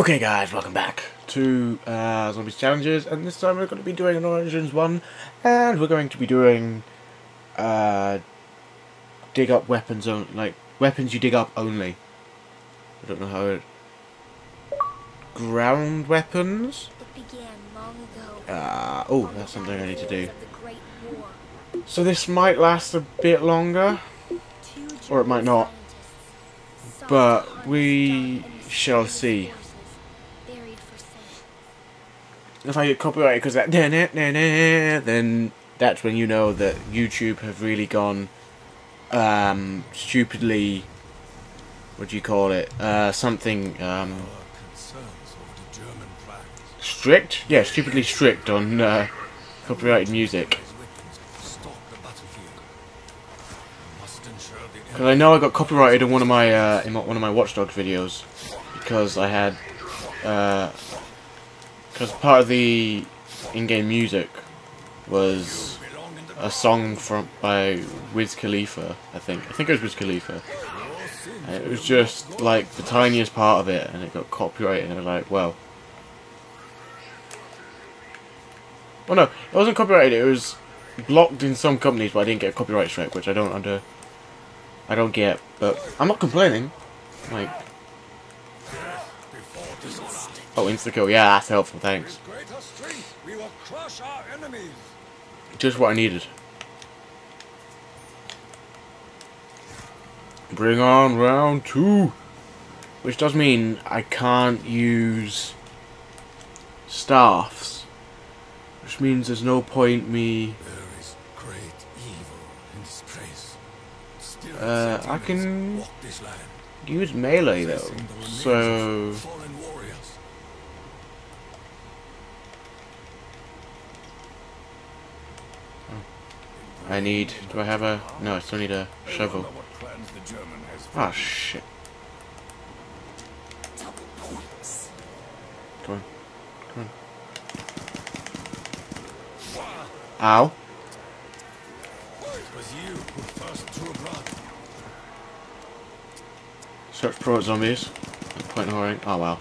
Okay guys, welcome back to uh, Zombies Challenges, and this time we're going to be doing an Origins one, and we're going to be doing uh, dig up weapons, on, like weapons you dig up only. I don't know how it... Ground weapons? It began long ago. Uh, oh, that's something I need to do. battlefields of the Great War. So this might last a bit longer, Or it might not. but we shall see. If I get copyrighted because that then that's when you know that YouTube have really gone um, stupidly. What do you call it? Uh, something um, concerns over the German plans. strict? Yeah, stupidly strict on uh, copyrighted music. As weapons stalk the battlefield. Must ensure the Because I know I got copyrighted in one of my uh, in one of my Watch Dogs videos because I had because part of the in-game music was a song from by Wiz Khalifa, I think. I think it was Wiz Khalifa. And it was just like the tiniest part of it, and it got copyrighted. And I was like, well. Well, no, it wasn't copyrighted. It was blocked in some companies, but I didn't get a copyright strike, which I don't under. I don't get, but I'm not complaining. Like. Oh, insta kill, yeah, that's helpful. Thanks. Just what I needed. Bring on round two. Which does mean I can't use staffs. Which means there's no point me... Uh, I can- use melee though. So... I need... Do I have a... No, I still need a shovel. Ah, shit. Come on. Come on. Ow. Search pro zombies. Point horror. Oh wow.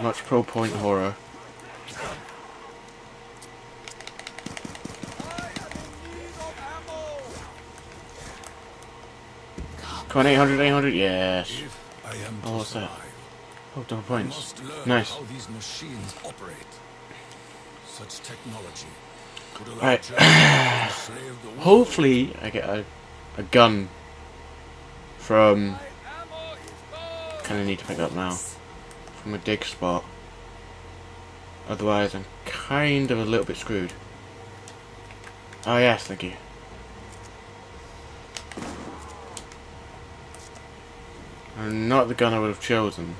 Much pro point horror. Come on, 800, 800, yes. If I am Oh, what's that? Oh, double points. Nice. how these machines operate. Such technology could allow Right. Germany to enslave the. Hopefully, I get a, a gun from. Kind of need to pick up now. From a dig spot. Otherwise, I'm kind of a little bit screwed. Oh, yes, thank you. And not the gun I would have chosen.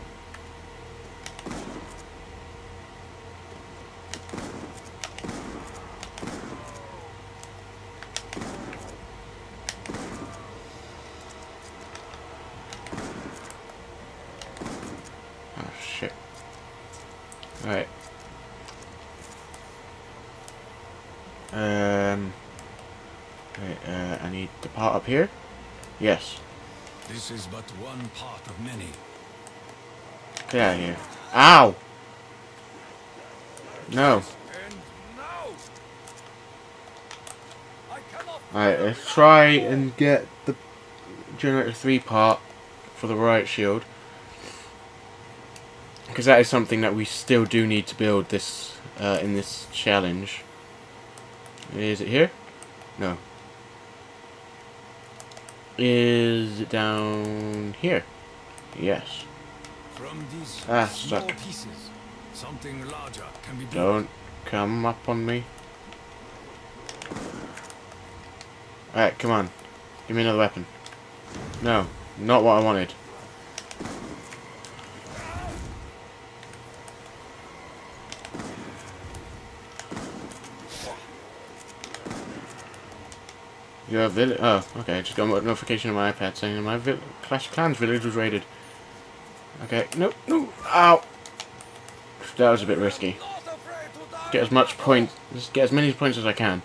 Oh shit. Right. Um. Right, uh, I need the part up here? Yes. This is but one part of many. Get out of here. Ow! No. Alright, let's try and get the generator 3 part for the riot shield. Because that is something that we still do need to build this uh, in this challenge. Is it here? No. Is down here? Yes. From these Ah, small stuck. pieces, something larger can be. Don't come up on me. Alright, come on. Give me another weapon. No, not what I wanted. Your village. Oh, okay. I just got a notification on my iPad saying my vil Clash Clans village was raided. Okay. No, no. Ow. That was a bit risky. Get as much points, get as many points as I can.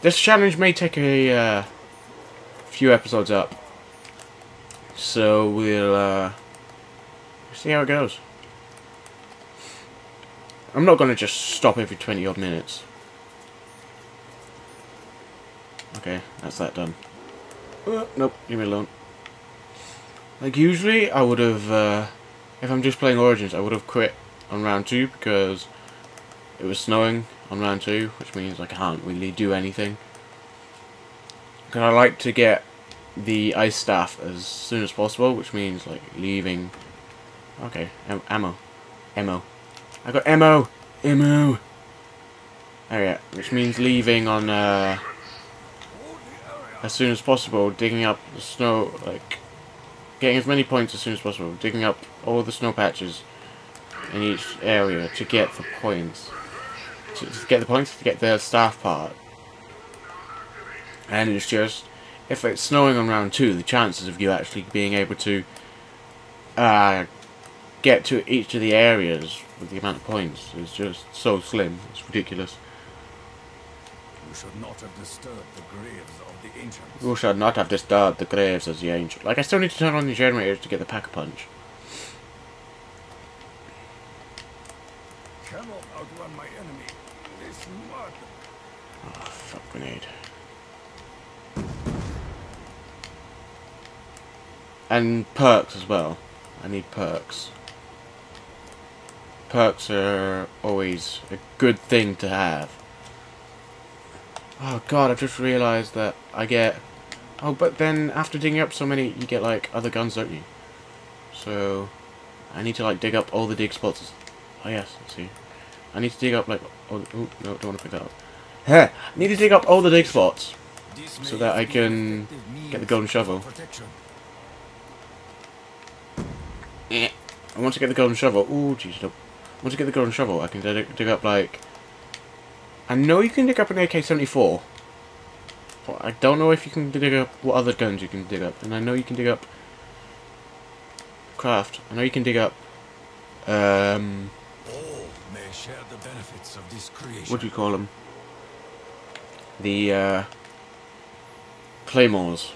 This challenge may take a uh, few episodes up, so we'll uh, See how it goes. I'm not going to just stop every 20 odd minutes. Okay, that's that done. Uh, nope, leave me alone. Like, usually I would have, uh, if I'm just playing Origins, I would have quit on round 2 because it was snowing on round 2, which means I can't really do anything. Because I like to get the ice staff as soon as possible, which means, like, leaving... Okay, am ammo. Ammo. I got ammo! Ammo! Oh yeah, which means leaving on, uh, as soon as possible, digging up the snow, like, getting as many points as soon as possible, digging up all the snow patches in each area to get the points. To, to get the points, to get the staff part. And it's just, if it's snowing on round two, the chances of you actually being able to uh, get to each of the areas with the amount of points is just so slim. It's ridiculous. You should not have disturbed the graves of the ancients. You should not have disturbed the graves of the ancient. Like, I still need to turn on the generators to get the pack-a-punch. Cannot outrun my enemy. This mud. Oh, fuck grenade. And perks as well. I need perks. Perks are always a good thing to have. Oh god, I've just realised that I get... Oh, but then after digging up so many, you get like other guns, don't you? So, I need to like dig up all the dig spots. Oh yes, let's see. I need to dig up like... Oh, oh no, don't want to pick that up. I need to dig up all the dig spots. So that I can get the golden shovel. Eh. I want to get the golden shovel. Ooh, jeez, no. Once I get the golden shovel, I can dig up, like... I know you can dig up an AK-74. But I don't know if you can dig up what other guns you can dig up. And I know you can dig up... Craft. I know you can dig up... Um... What do you call them? The, uh... Claymores.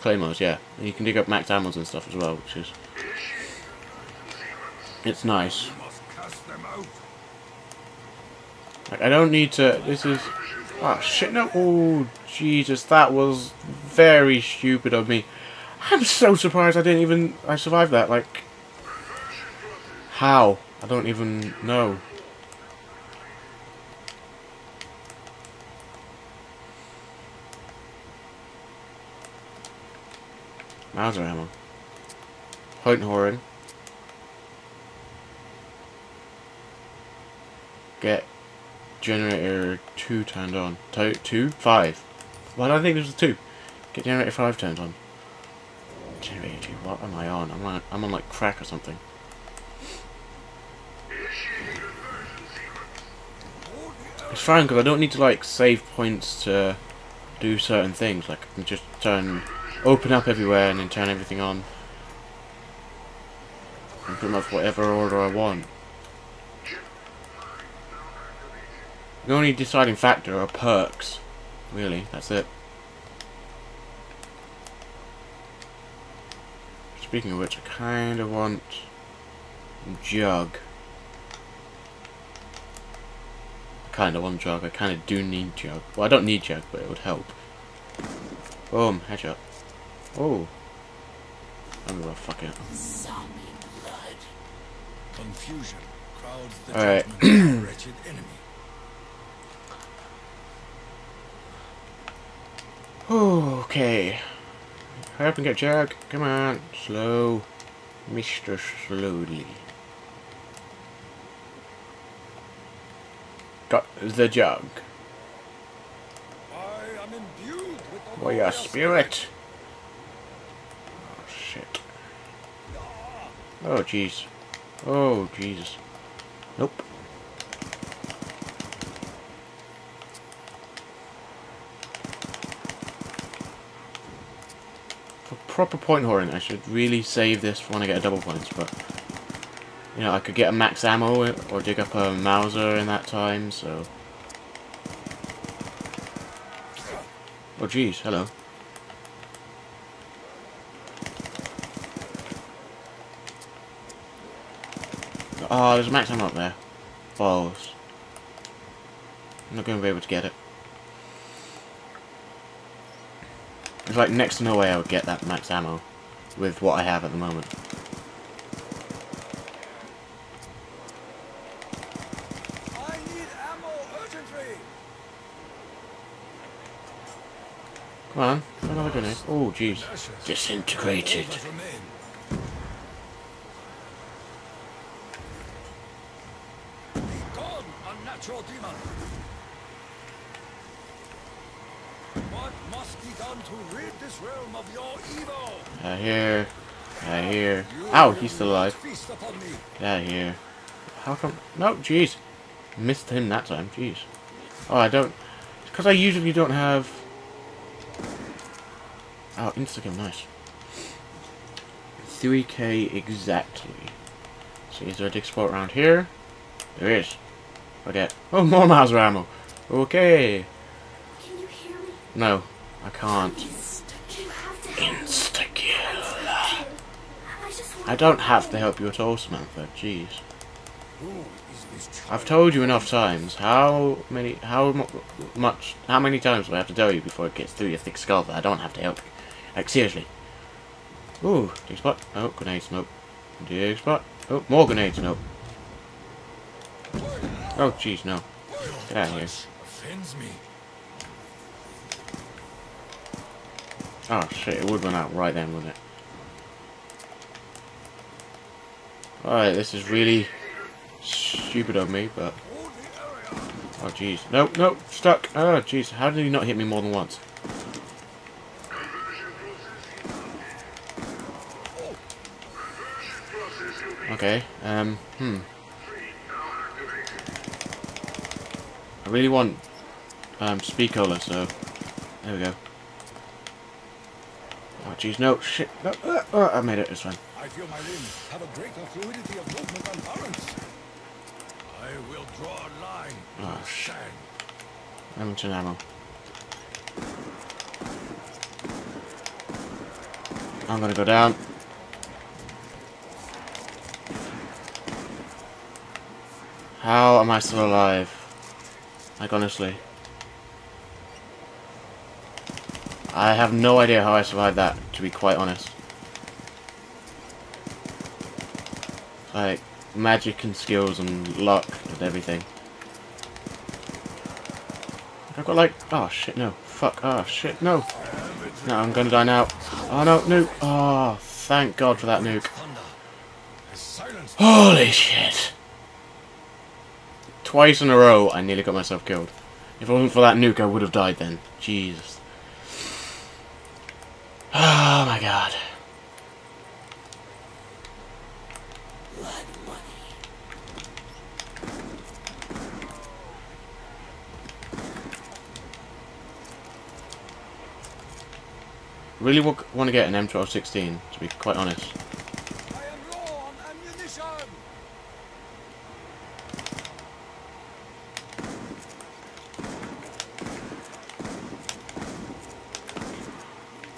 Claymores, yeah. And you can dig up max ammos and stuff as well, which is... It's nice. We must cast them out. Like, I don't need to. This is. Oh shit! No. Oh Jesus, that was very stupid of me. I'm so surprised I didn't even. I survived that. Like, how? I don't even know. Mauser ammo. Point Horan. Get generator 2 turned on. 2? 5. Why do I think there's a 2? Get generator 5 turned on. Generator 2, what am I on? I'm on, I'm on like crack or something. It's fine because I don't need to like save points to do certain things. Like I can just turn, open up everywhere and then turn everything on. In pretty much whatever order I want. The only deciding factor are perks. Really, that's it. Speaking of which, I kind of want jug. I kind of want jug. I kind of do need jug. Well, I don't need jug, but it would help. Boom, headshot. Oh. I'm gonna fuck it. Confusion crowds the Alright. judgment of a wretched enemy. Okay. Hurry up and get jug. Come on. Slow. Mr. Slowly. Got the jug. I am imbued with the For your spirit. Oh, shit. Oh, jeez. Oh, Jesus. Nope. Proper point horn, I should really save this when I get a double points, but... You know, I could get a max ammo or dig up a Mauser in that time, so... Oh, jeez. Hello. Oh, there's a max ammo up there. Balls. I'm not going to be able to get it. There's like next to no way I would get that max ammo with what I have at the moment. I need ammo urgently. Come on, another grenade. Oh, jeez. Disintegrated. All that remain. Be gone, unnatural demon. What must be done to rid this realm of your evil? I hear. I hear. You Ow, he's still alive. Feast upon me. Get out here. How come? No, jeez. Missed him that time, jeez. Oh, I don't... Because I usually don't have... Oh, Instagram, nice. 3k exactly. So is there a dig spot around here? There is. Okay. Oh, more Mauser ammo. Okay. Can you hear me? No, I can't. I don't have to help you at all, Samantha. Jeez. I've told you enough times. How many, how much, how many times do I have to tell you before it gets through your thick skull that I don't have to help you? Like, seriously. Ooh, dig spot. Oh, grenades, nope. Dig spot. Oh, more grenades, nope. Oh, jeez, no. Get out of here. Oh, shit, it would run out right then, wouldn't it? Alright, this is really stupid of me, but... Oh, jeez. No, no, stuck. Oh, jeez. How did he not hit me more than once? Okay, um, hmm. I really want um, speed cola, so there we go. Jeez, no, shit, no, uh, uh, I made it, it's fine. I feel my limbs have a greater fluidity of movement and balance. I will draw a line Oh, shit. ammo. I'm gonna go down. How am I still alive? Like, honestly. I have no idea how I survived that, to be quite honest. Like, magic and skills and luck and everything. I've got like, oh shit, no. Fuck, oh shit, no. No, I'm gonna die now. Oh no, nuke. Oh, thank God for that nuke. Holy shit. Twice in a row, I nearly got myself killed. If it wasn't for that nuke, I would have died then. Jesus. Oh my god. Really want to get an M1216, to be quite honest. I am low on ammunition.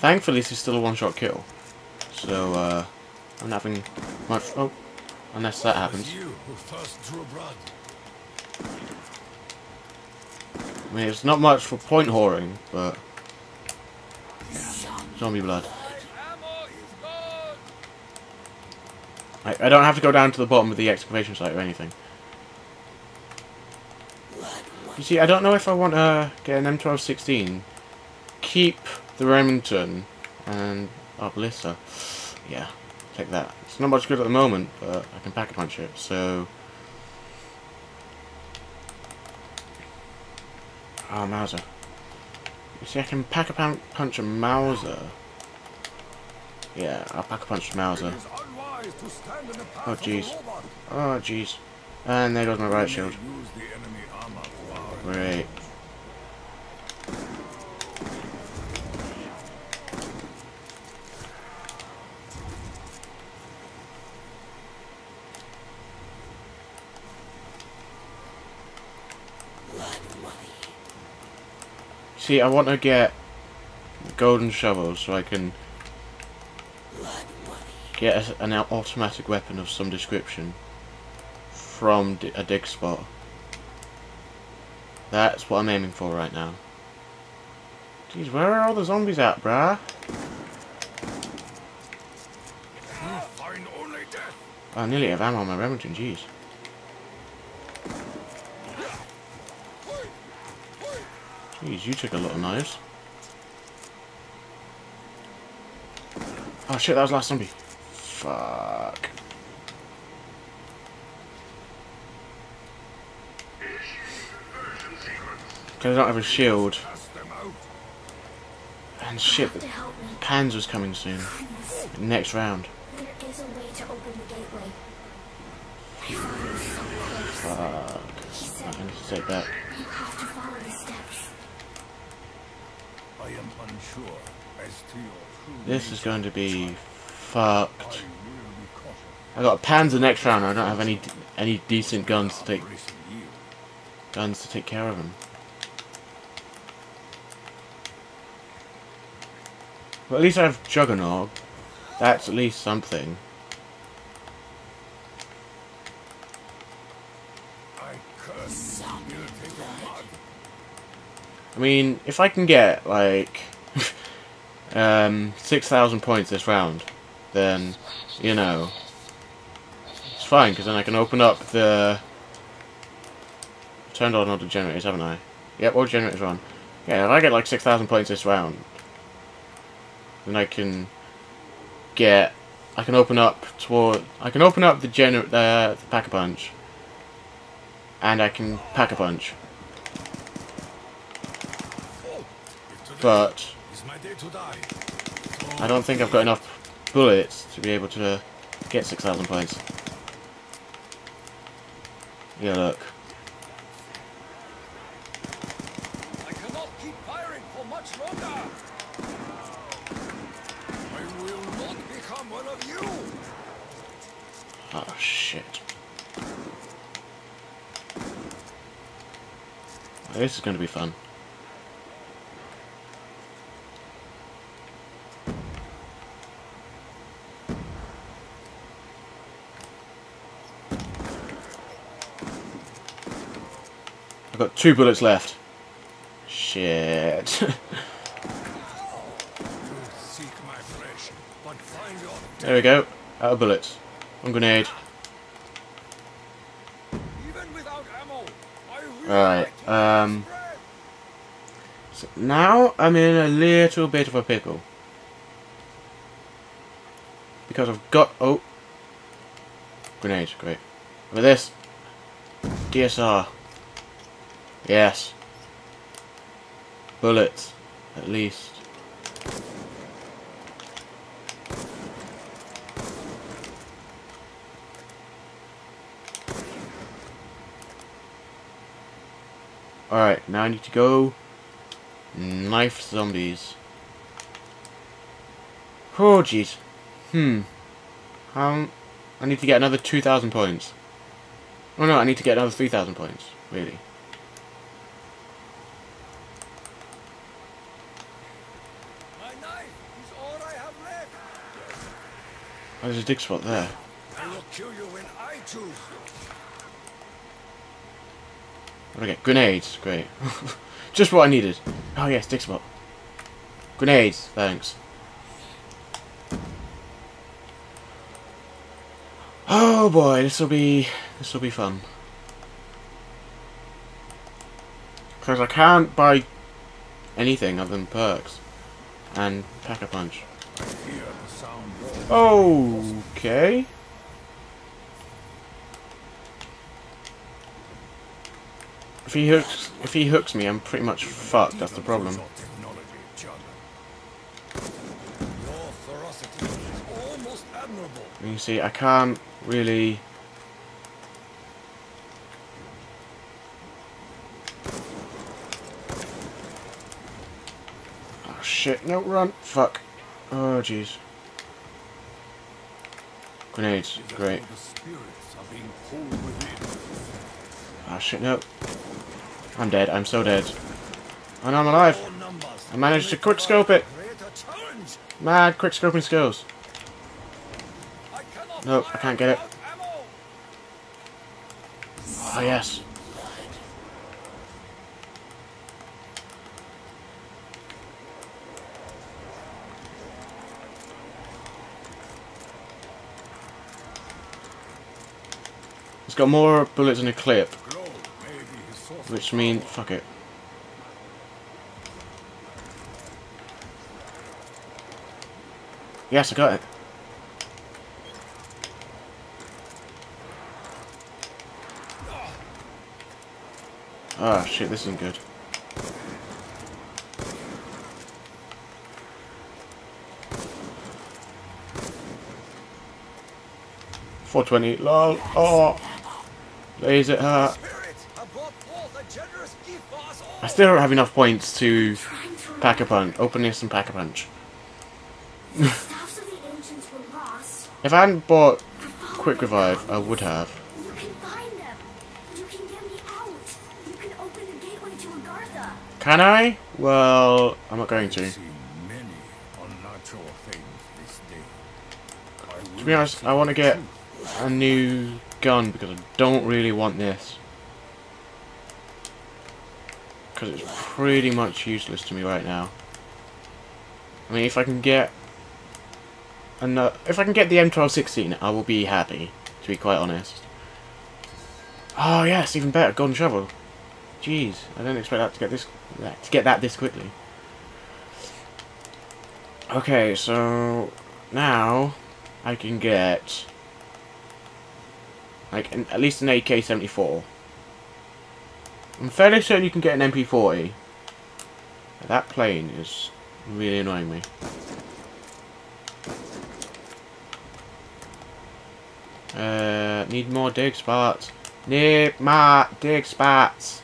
Thankfully, this is still a one-shot kill. So, uh, I'm not having much... Oh, unless that happens. you who first drew blood. I mean, it's not much for point whoring, but... Zombie blood. Ammo is gone. I, I don't have to go down to the bottom of the excavation site or anything. You see, I don't know if I want to get an M1216, keep the Remington, and... Oh, Ballista. Yeah, take that. It's not much good at the moment, but I can pack a punch it, so... Ah, Mauser. You see, I can pack a pun punch a Mauser. Yeah, I'll pack a punch a Mauser. It is unwise to stand in the path Oh, jeez. Oh, jeez. And there goes my riot shield. Use the enemy armor for our Great. See, I want to get golden shovels so I can get a, an automatic weapon of some description. from d a dig spot. That's what I'm aiming for right now. Jeez, where are all the zombies at, bruh? You find only death. I nearly have ammo on my Remington, jeez. Jeez, you took a lot of knives. Oh shit, that was last zombie. Fuck. Because I don't have a shield. Cast them out. And shit, To help. Pans was coming soon. Next round. There is a way to open the gateway. My father is so close. Fuck. I need to take that. you have to follow the steps. I am unsure as to your true This is going to be fucked. I got Panzer next round. I don't have any any decent guns to take guns to take care of him. But at least I have Juggernaut. That's at least something. I mean, if I can get like um, six thousand points this round, then you know it's fine because then I can open up the turned on all the generators, haven't I? Yep, all generators are on. Yeah, if I get like six thousand points this round, then I can get I can open up toward I can open up the gener the, the pack a punch, and I can pack a punch. If today But is my day to die. I don't think I've got enough bullets to be able to get 6,000 points. Yeah, look. I cannot keep firing for much longer. I will not become one of you. Oh, shit. This is going to be fun. Two bullets left. Shit. There we go. Out of bullets. One grenade. Alright, um. So now I'm in a little bit of a pickle. Because I've got... Oh. Grenade, great. With this. DSR. Yes. Bullets. At least. Alright, now I need to go knife zombies. Oh, jeez. Hmm. Um, I need to get another 2,000 points. Oh no, I need to get another 3,000 points. Really. My knife is all I have left. Oh, there's a dig spot there. I will kill you when I choose. What do I get? Grenades. Great. Just what I needed. Oh yes, dig spot. Grenades. Thanks. Oh boy, this will be this will be fun. Because I can't buy anything other than perks and pack a punch. I hear the sound of Okay. If he hooks, if he hooks me, I'm pretty much fucked. That's the problem. You see, I can't really. Oh shit! No, run! Fuck! Oh jeez. Grenades, great. within. Oh shit! No. I'm dead. I'm so dead. Oh no, I'm alive. I managed to may quick scope it. Mad quick scoping skills. Nope, I can't get it. Oh, yes. It's got more bullets in a clip, which means fuck it. Yes, I got it. Ah, shit, this isn't good. Four twenty. Lol. Oh, her. for us all. I still don't have enough points to pack a punch. Open this and pack a punch. If I hadn't bought quick revive, I would have. Can I? Well, I'm not going to. To be honest, I want to get a new gun because I don't really want this. Because it's pretty much useless to me right now. I mean, if I can get another, if I can get the M1216, I will be happy. To be quite honest. Oh yes, even better, golden shovel. Jeez, I didn't expect that to get this to get that this quickly. Okay, so now I can get like an, at least an AK-74. I'm fairly certain you can get an MP40. That plane is really annoying me. Uh, need more dig spots. Need more dig spots.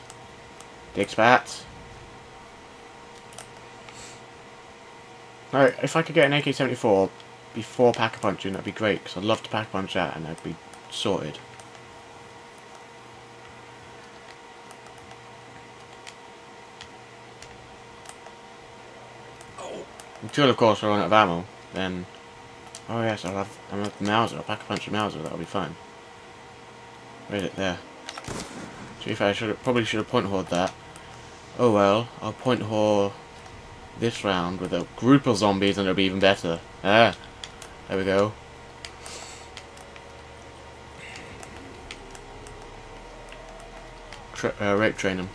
Dig spots. Alright, if I could get an AK-74 before pack a punching, that'd be great, because I'd love to pack a punch that and I'd be sorted. Until, of course, I run out of ammo, then... Oh yes, I'll have, I'll have Mauser, I'll pack a punch of Mauser, that'll be fine. Where's it? There. To be fair, I should probably should have point hoard that. Oh well, I'll point hoard this round with a group of zombies and it'll be even better. Ah, there we go. Tra uh, rape train them.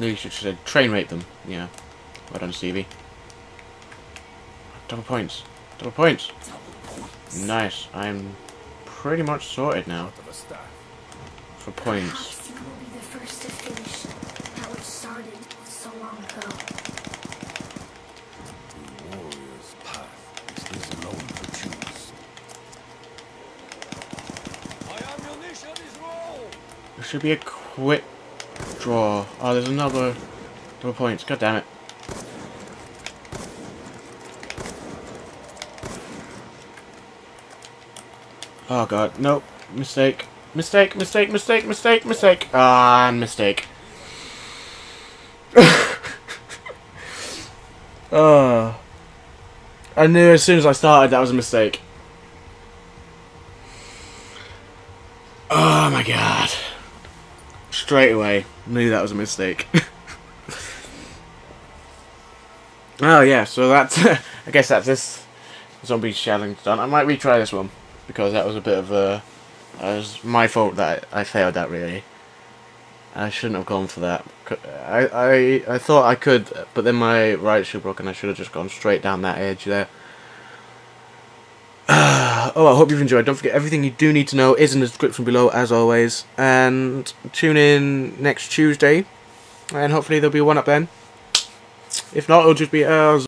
No, you should, should have train rape them. Yeah. Well done, Stevie. Double points. Double points. Nice. I'm pretty much sorted now Out of a staff. for points. Perhaps you be the first to finish that which started so long ago. The warrior's path is his alone to choose. My ammunition is low. There should be a quick draw. Oh, there's another double points. God damn it. Oh god, nope. Mistake. Mistake, mistake, mistake, mistake, mistake. Ah, mistake. oh. I knew as soon as I started that was a mistake. Oh my god. Straight away, knew that was a mistake. oh yeah, so that's, I guess that's this zombie challenge done. I might retry this one, because that was a bit of a, that was my fault that I failed that really. I shouldn't have gone for that. I I I thought I could, but then my right shoe broke and I should have just gone straight down that edge there. oh, I hope you've enjoyed. Don't forget, everything you do need to know is in the description below, as always. And tune in next Tuesday, and hopefully there'll be one up then. If not, it'll just be ours.